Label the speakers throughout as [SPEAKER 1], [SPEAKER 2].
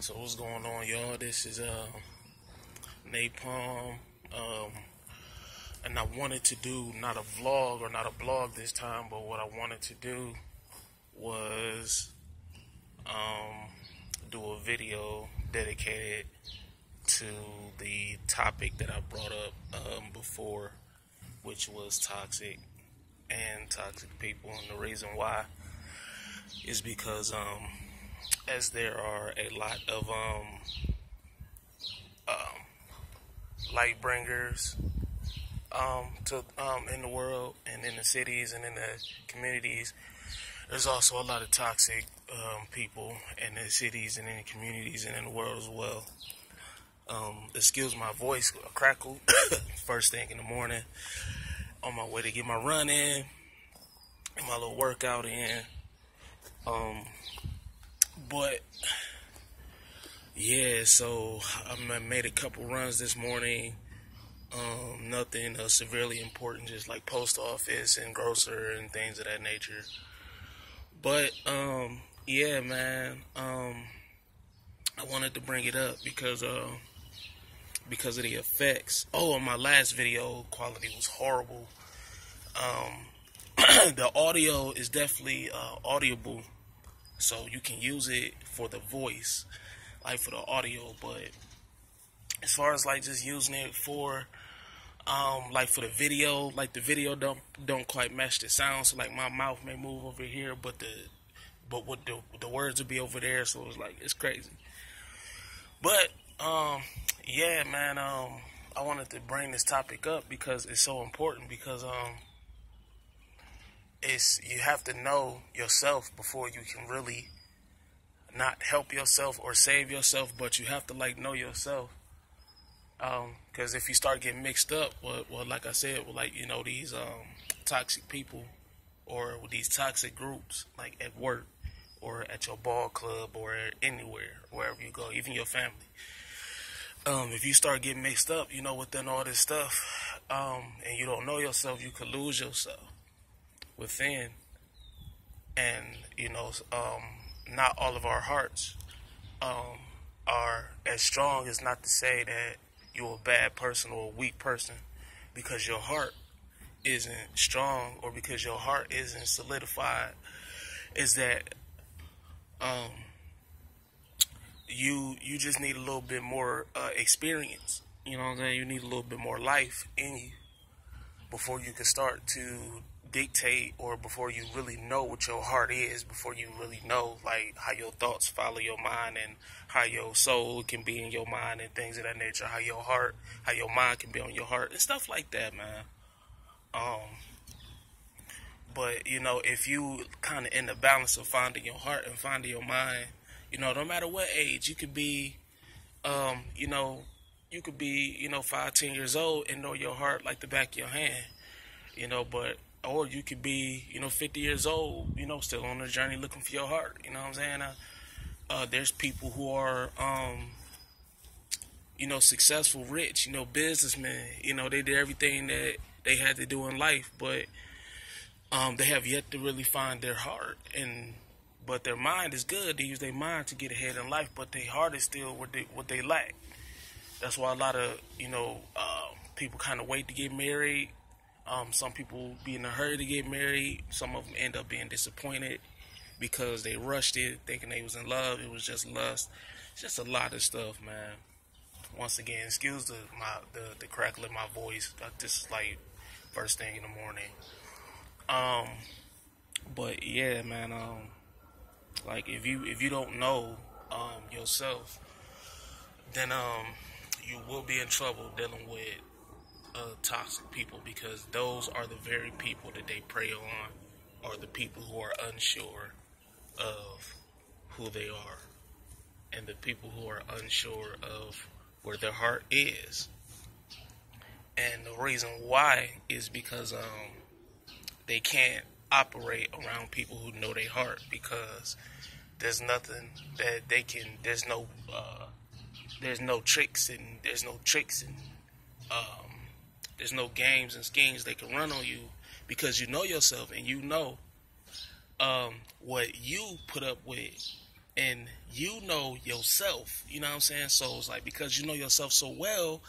[SPEAKER 1] So what's going on, y'all? This is uh, Napalm, um, and I wanted to do not a vlog or not a blog this time, but what I wanted to do was um, do a video dedicated to the topic that I brought up um, before, which was toxic and toxic people, and the reason why is because um as there are a lot of um, um, light bringers um, to um, in the world and in the cities and in the communities. There's also a lot of toxic um, people in the cities and in the communities and in the world as well. Um, excuse my voice, a crackle. First thing in the morning, on my way to get my run in, my little workout in. Um, but yeah, so I made a couple runs this morning. Um, nothing uh, severely important, just like post office and grocer and things of that nature. But um, yeah, man, um, I wanted to bring it up because uh, because of the effects. Oh, my last video, quality was horrible. Um, the audio is definitely uh, audible so you can use it for the voice, like for the audio. But as far as like just using it for, um, like for the video, like the video don't don't quite match the sound. So like my mouth may move over here, but the but what the the words will be over there. So it's like it's crazy. But um, yeah, man. Um, I wanted to bring this topic up because it's so important because um it's you have to know yourself before you can really not help yourself or save yourself, but you have to like know yourself. Because um, if you start getting mixed up, well, well, like I said, well, like you know these um, toxic people or with these toxic groups, like at work or at your ball club or anywhere, wherever you go, even your family. Um, if you start getting mixed up, you know, within all this stuff, um, and you don't know yourself, you could lose yourself within. And, you know, um, not all of our hearts um, are as strong as not to say that you're a bad person or a weak person because your heart isn't strong or because your heart isn't solidified is that um, you you just need a little bit more uh, experience. You know what I'm saying? You need a little bit more life in you before you can start to dictate or before you really know what your heart is, before you really know like how your thoughts follow your mind and how your soul can be in your mind and things of that nature, how your heart, how your mind can be on your heart and stuff like that, man. Um, but you know, if you kind of in the balance of finding your heart and finding your mind, you know, no matter what age, you could be, um, you know, you could be, you know, five, ten years old and know your heart like the back of your hand, you know, but or you could be, you know, 50 years old, you know, still on the journey looking for your heart. You know what I'm saying? Uh, uh, there's people who are, um, you know, successful, rich, you know, businessmen. You know, they did everything that they had to do in life, but um, they have yet to really find their heart. And but their mind is good. They use their mind to get ahead in life, but their heart is still what they what they lack. That's why a lot of you know uh, people kind of wait to get married um, some people be in a hurry to get married. Some of them end up being disappointed because they rushed it, thinking they was in love. It was just lust. It's just a lot of stuff, man. Once again, excuse the my the, the crackle in my voice. This is like first thing in the morning. Um, but yeah, man. Um, like if you if you don't know um yourself, then um you will be in trouble dealing with toxic people because those are the very people that they prey on, are the people who are unsure of who they are, and the people who are unsure of where their heart is. And the reason why is because um, they can't operate around people who know their heart because there's nothing that they can. There's no. Uh, there's no tricks and there's no tricks and um, there's no games and schemes they can run on you because you know yourself and you know um, what you put up with and you know yourself. You know what I'm saying? So it's like because you know yourself so well,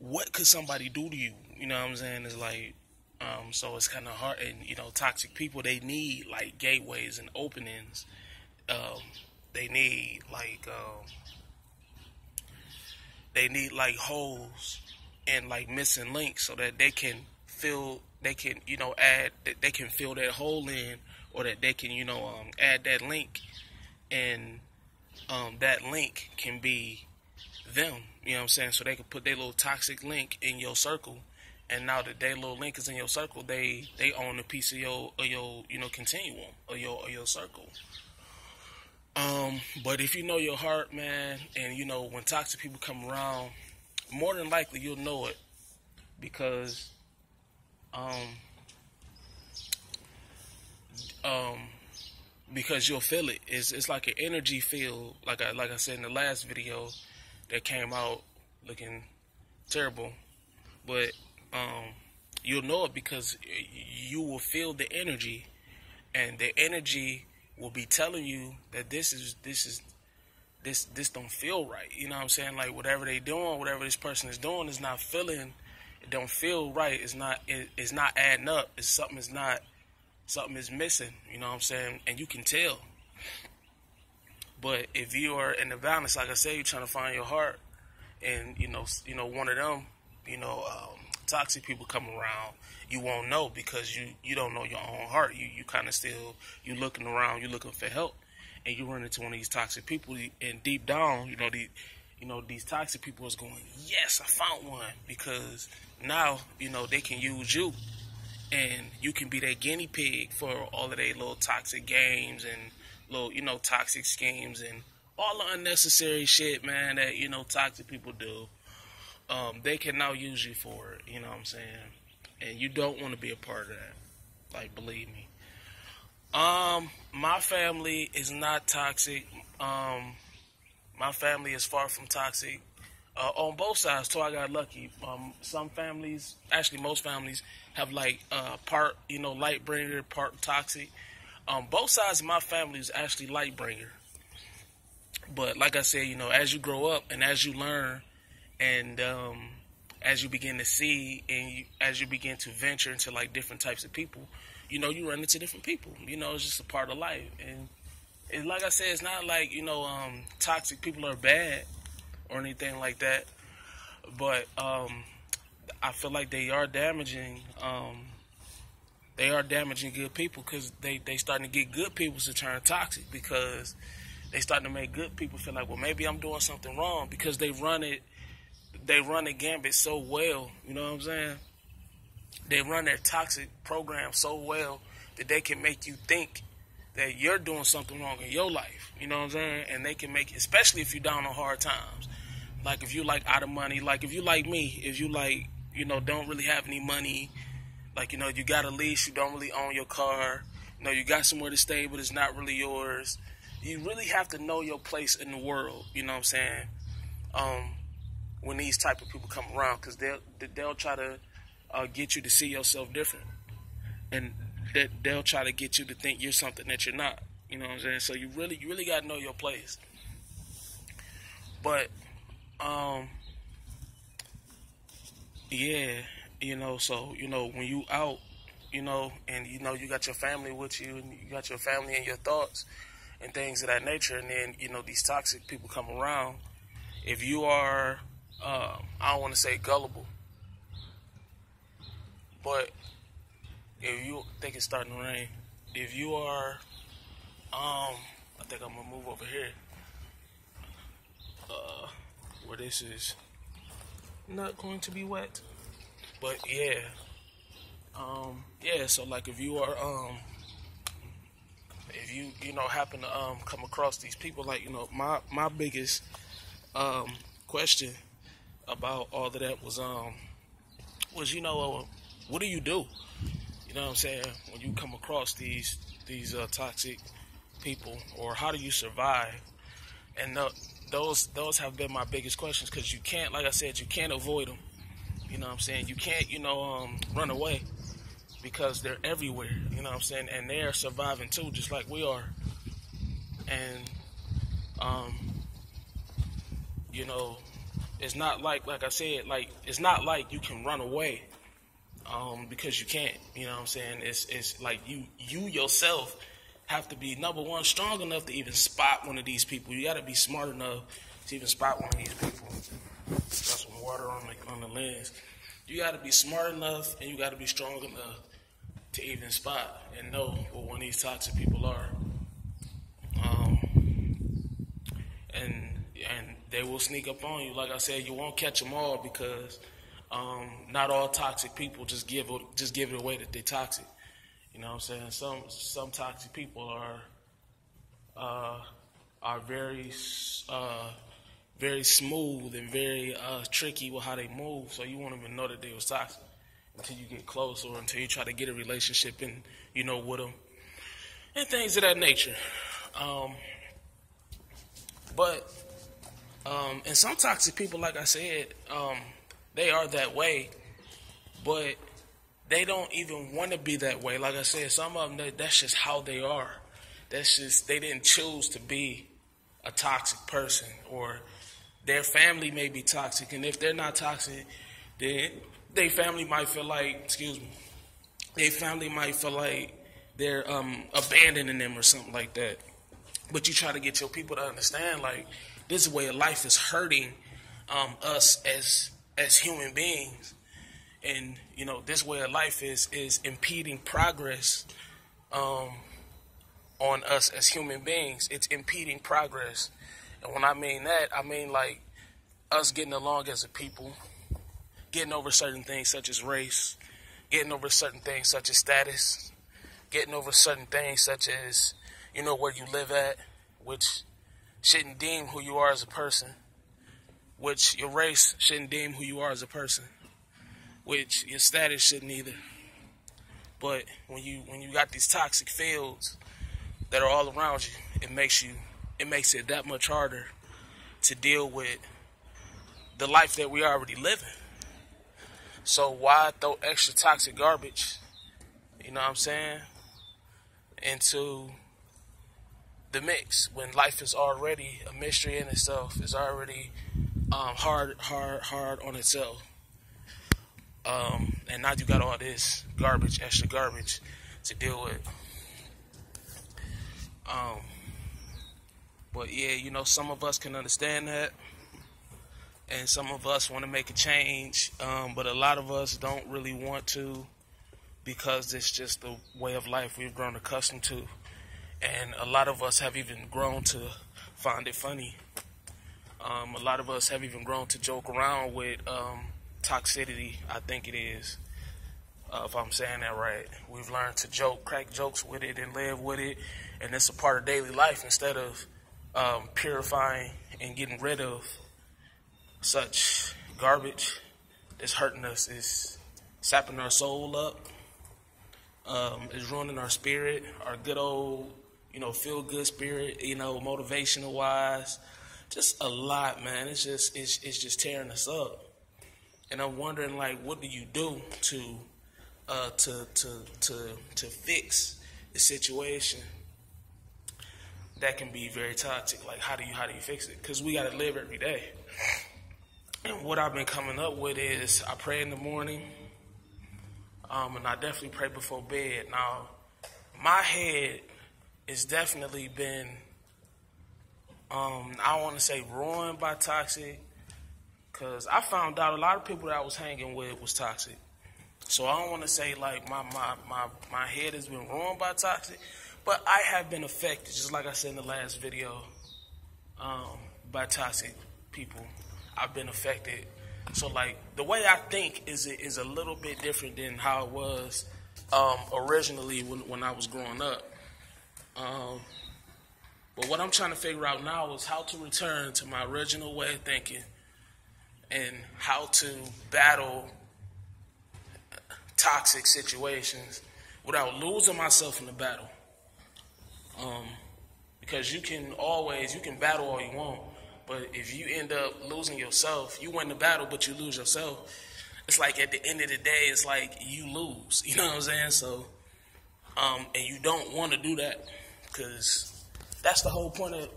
[SPEAKER 1] what could somebody do to you? You know what I'm saying? It's like um, so it's kind of hard, and you know, toxic people they need like gateways and openings. Um, they need like um, they need like holes and like missing links so that they can fill they can you know add they can fill that hole in or that they can you know um, add that link. And um, that link can be them you know what I'm saying? So they can put their little toxic link in your circle. And now that their little link is in your circle they they own a piece of your of your you know continuum or your or your circle. Um, but if you know your heart, man, and you know when toxic people come around, more than likely you'll know it because, um, um, because you'll feel it. It's it's like an energy field. Like I like I said in the last video that came out looking terrible, but um, you'll know it because you will feel the energy, and the energy will be telling you that this is this is this this don't feel right. You know what I'm saying? Like whatever they doing, whatever this person is doing is not feeling it don't feel right. It's not it, it's not adding up. It's something is not something is missing, you know what I'm saying? And you can tell. But if you are in the balance, like I said, you're trying to find your heart and you know, you know, one of them, you know, um, toxic people come around, you won't know because you you don't know your own heart. You you kind of still you looking around, you looking for help, and you run into one of these toxic people, and deep down, you know the you know these toxic people is going, yes, I found one because now you know they can use you, and you can be their guinea pig for all of their little toxic games and little you know toxic schemes and all the unnecessary shit, man, that you know toxic people do um, they can now use you for it. You know what I'm saying? And you don't want to be a part of that. Like, believe me. Um, my family is not toxic. Um, my family is far from toxic. Uh, on both sides, too, I got lucky. Um, some families, actually, most families have like uh, part, you know, light bringer, part toxic. Um, both sides of my family is actually light bringer. But like I said, you know, as you grow up and as you learn, and um, as you begin to see and you, as you begin to venture into like different types of people, you know, you run into different people. You know, it's just a part of life. And, and like I said, it's not like you know, um, toxic people are bad or anything like that. But um, I feel like they are damaging. Um, they are damaging good people because they they starting to get good people to turn toxic because they starting to make good people feel like, well, maybe I'm doing something wrong because they run it they run the gambit so well. You know what I'm saying? They run their toxic program so well that they can make you think that you're doing something wrong in your life. You know what I'm saying? And they can make, especially if you're down on hard times. Like if you like out of money, like if you like me, if you like, you know, don't really have any money, like you know, you got a lease, you don't really own your car, you know, you got somewhere to stay, but it's not really yours. You really have to know your place in the world. You know what I'm saying? Um, when these type of people come around because they'll they'll try to uh, get you to see yourself different, and that they'll try to get you to think you're something that you're not. You know what I'm saying? So you really you really got to know your place. But um yeah, you know, so you know when you out, you know, and you know you got your family with you, and you got your family and your thoughts and things of that nature, and then you know these toxic people come around. If you are um, I don't want to say gullible, but if you think it's starting to rain, if you are, um, I think I'm gonna move over here, uh, where this is not going to be wet, but yeah, um, yeah. So like if you are, um, if you you know happen to um come across these people, like you know my my biggest um question about all of that was um was you know uh, what do you do? You know what I'm saying when you come across these these uh, toxic people, or how do you survive? And the, those those have been my biggest questions because you can't, like I said, you can't avoid them. You know what I'm saying? You can't, you know, um, run away because they're everywhere. You know what I'm saying? And they are surviving too, just like we are. And Um, you know, it's not like like I said, like it's not like you can run away um, because you can't. You know what I'm saying? It's it's like you you yourself have to be number one strong enough to even spot one of these people. You got to be smart enough to even spot one of these people. Got some water on the on the lens. You got to be smart enough and you got to be strong enough to even spot and know what one of these toxic people are. Um, and and they will sneak up on you. Like I said, you won't catch them all because um, not all toxic people just give just give it away that they're toxic. You know what I'm saying? Some some toxic people are uh, are very uh, very smooth and very uh, tricky with how they move. So you won't even know that they was toxic until you get close or until you try to get a relationship and you know with them and things of that nature. Um, but um, and some toxic people, like I said, um, they are that way, but they don't even want to be that way. Like I said, some of them, that's just how they are. That's just, they didn't choose to be a toxic person, or their family may be toxic. And if they're not toxic, then their family might feel like, excuse me, their family might feel like they're um, abandoning them or something like that. But you try to get your people to understand, like, this way of life is hurting um, us as as human beings, and you know this way of life is is impeding progress um, on us as human beings. It's impeding progress, and when I mean that, I mean like us getting along as a people, getting over certain things such as race, getting over certain things such as status, getting over certain things such as you know where you live at, which shouldn't deem who you are as a person, which your race shouldn't deem who you are as a person, which your status shouldn't either. But when you when you got these toxic fields that are all around you, it makes you it makes it that much harder to deal with the life that we already living. So why throw extra toxic garbage, you know what I'm saying, into the mix when life is already a mystery in itself, is already um, hard, hard, hard on itself. Um, and now you got all this garbage, extra garbage to deal with. Um, but yeah, you know, some of us can understand that, and some of us want to make a change, um, but a lot of us don't really want to because it's just the way of life we've grown accustomed to and a lot of us have even grown to find it funny. Um, a lot of us have even grown to joke around with um, toxicity. I think it is, uh, if I'm saying that right. We've learned to joke, crack jokes with it, and live with it, and it's a part of daily life instead of um, purifying and getting rid of such garbage that's hurting us, is sapping our soul up, um, is ruining our spirit, our good old you know, feel good spirit, you know, motivational wise, just a lot, man. It's just it's it's just tearing us up, and I'm wondering like, what do you do to uh, to to to to fix the situation that can be very toxic? Like, how do you how do you fix it? Because we got to live every day. And what I've been coming up with is I pray in the morning, um, and I definitely pray before bed. Now, my head it's definitely been um, I want to say ruined by toxic because I found out a lot of people that I was hanging with was toxic. So I don't want to say like my, my, my, my head has been ruined by toxic, but I have been affected, just like I said in the last video, um, by toxic people. I've been affected. So like the way I think is is a little bit different than how it was um, originally when, when I was growing up. Um, but what I'm trying to figure out now is how to return to my original way of thinking and how to battle toxic situations without losing myself in the battle. Um, because you can always, you can battle all you want, but if you end up losing yourself, you win the battle, but you lose yourself. It's like at the end of the day, it's like you lose. You know what I'm saying? So, um, and you don't want to do that because that's the whole point of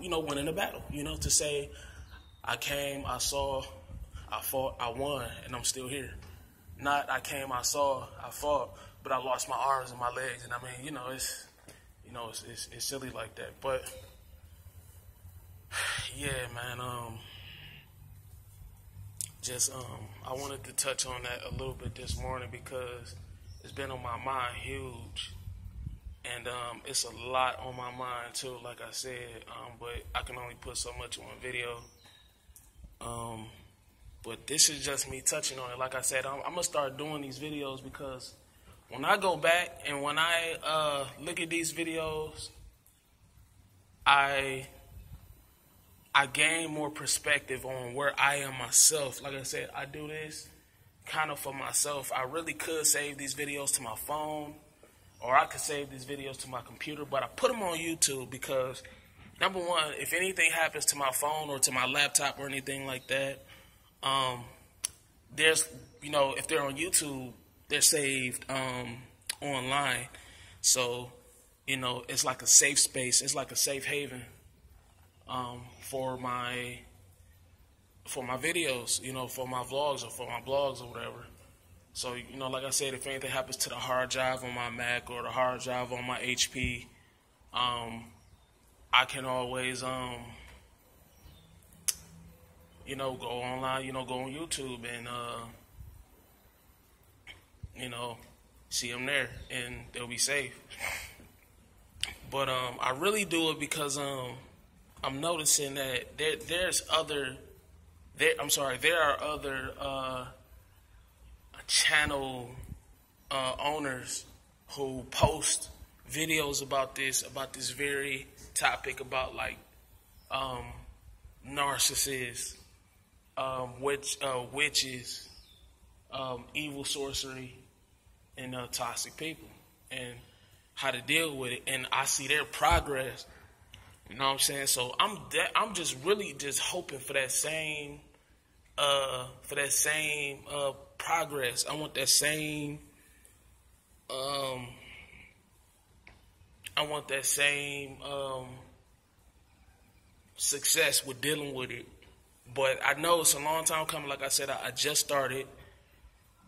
[SPEAKER 1] you know, winning a battle. You know, to say, I came, I saw, I fought, I won, and I'm still here. Not I came, I saw, I fought, but I lost my arms and my legs, and I mean, you know, it's, you know, it's it's, it's silly like that. But yeah, man, um, just um, I wanted to touch on that a little bit this morning because it's been on my mind huge and um, it's a lot on my mind too. Like I said, um, but I can only put so much on video. Um, but this is just me touching on it. Like I said, I'm, I'm, gonna start doing these videos because when I go back and when I uh, look at these videos, I I gain more perspective on where I am myself. Like I said, I do this kind of for myself. I really could save these videos to my phone or I could save these videos to my computer, but I put them on YouTube because number one, if anything happens to my phone or to my laptop or anything like that, um, there's you know if they're on YouTube, they're saved um, online, so you know it's like a safe space. It's like a safe haven um, for my for my videos, you know, for my vlogs or for my blogs or whatever. So, you know, like I said, if anything happens to the hard drive on my Mac or the hard drive on my HP, um, I can always, um, you know, go online, you know, go on YouTube and, uh, you know, see them there and they'll be safe. But um, I really do it because um, I'm noticing that there, there's other, there, I'm sorry, there are other uh, channel uh, owners who post videos about this, about this very topic, about like um, narcissists, um, witch, uh, witches, um, evil sorcery, and uh, toxic people, and how to deal with it. And I see their progress. You know what I'm saying? So I'm de- I'm just really just hoping for that same uh, for that same uh, progress. I want that same. Um, I want that same um, success with dealing with it. But I know it's a long time coming. Like I said, I, I just started.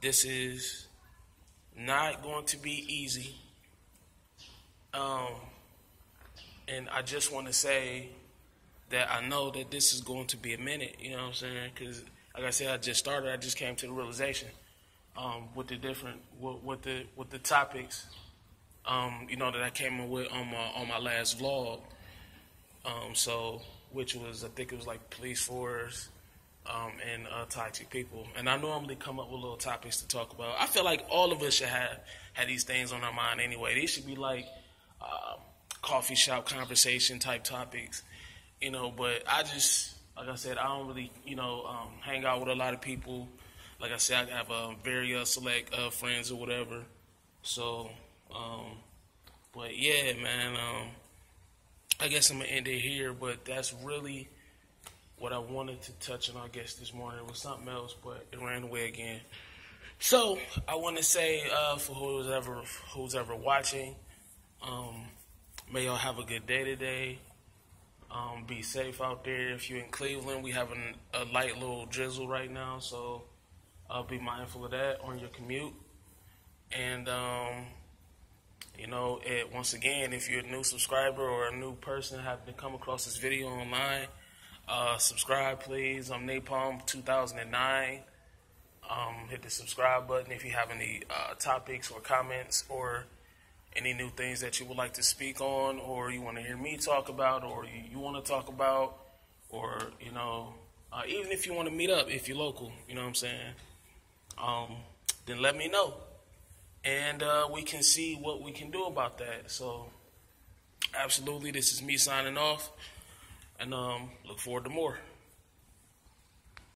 [SPEAKER 1] This is not going to be easy. Um, and I just want to say that I know that this is going to be a minute. You know what I'm saying? Because like I said, I just started. I just came to the realization um, with the different with, with, the with the topics, um, you know, that I came up with on my on my last vlog. Um, so, which was I think it was like police force um, and uh, toxic people. And I normally come up with little topics to talk about. I feel like all of us should have had these things on our mind anyway. They should be like uh, coffee shop conversation type topics, you know. But I just like I said, I don't really, you know, um, hang out with a lot of people. Like I said, I have a very uh, select uh, friends or whatever. So, um, but yeah, man. Um, I guess I'm gonna end it here. But that's really what I wanted to touch on. I guess this morning it was something else, but it ran away again. So I want to say uh, for who's ever who's ever watching, um, may y'all have a good day today. Um, be safe out there. If you're in Cleveland, we have a light little drizzle right now, so uh, be mindful of that on your commute. And um, you know, it, once again, if you're a new subscriber or a new person happen to come across this video online, uh, subscribe please. I'm Napalm 2009. Um, hit the subscribe button if you have any uh, topics or comments or any new things that you would like to speak on, or you want to hear me talk about, or you, you want to talk about, or you know, uh, even if you want to meet up, if you're local, you know what I'm saying, um, then let me know, and uh, we can see what we can do about that. So, absolutely, this is me signing off, and um, look forward to more.